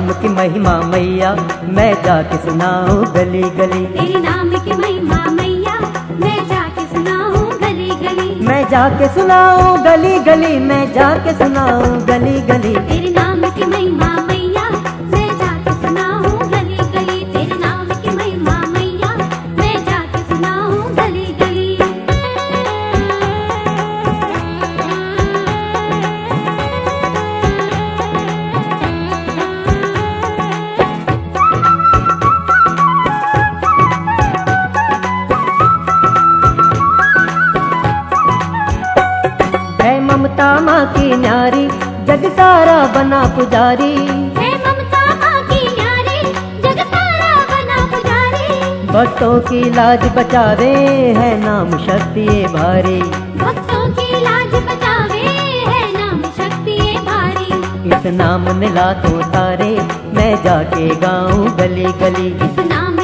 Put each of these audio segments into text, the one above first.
नाम की महिमा मैया मैं जाके सुनाऊं गली गली। तेरे नाम की महिमा मैया मैं जाके सुनाऊं गली गली। मैं जाके सुनाऊं गली गली मैं जाके सुनाऊं गली गली। तेरे नाम की महिमा ममता माँ की न्यारी जग सारा बना पुजारी। है ममता माँ की न्यारी जग सारा बना पुजारी। भक्तों की लाज बचावे है नाम शक्ति भारी। भक्तों की लाज बचावे है नाम शक्ति भारी। इस नाम मिला तो तारे मैं जाके गाऊं गली गली इस नाम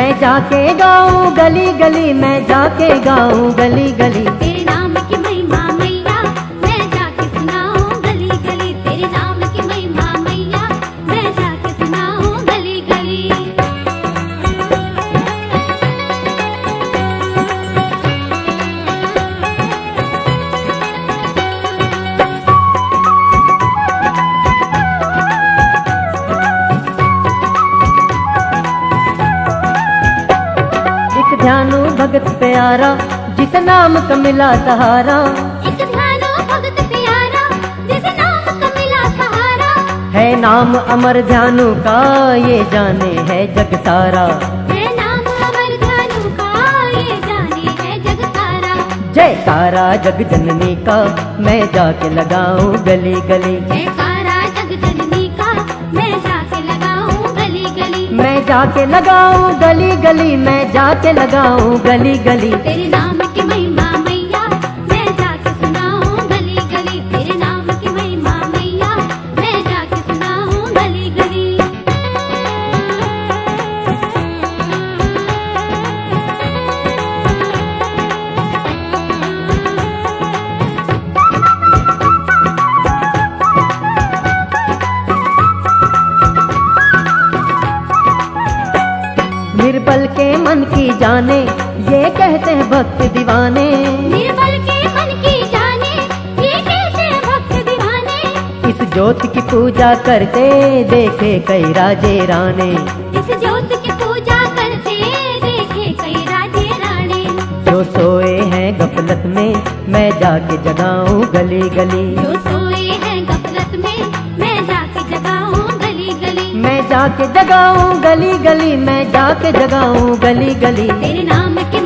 मैं जाके गाऊं गली गली मैं जाके गाऊं गली गली ध्यानु भगत प्यारा जिस नाम का मिला सहारा। है नाम अमर ध्यानु का ये जाने है जग सारा। है नाम अमर ध्यानु का ये जाने है जग सारा। जयकारा जग जननी का मैं जाके लगाऊँ गली गली। जयकारा जाके लगाऊँ गली गली मैं जाके लगाऊँ गली गली। तेरे नाम की महिमा निर्बल के मन की जाने ये कहते हैं भक्त दीवाने। निर्बल के मन की जाने ये कहते हैं भक्त दीवाने। इस ज्योत की पूजा करते देखे कई राजे राने। इस ज्योत की पूजा करते देखे कई राजे राणे जो सोए हैं गफलत में मैं जाके जगाऊं गली गली जो सोए जाके जगाऊं गली गली मैं जाके जगाऊं गली गली। तेरे नाम की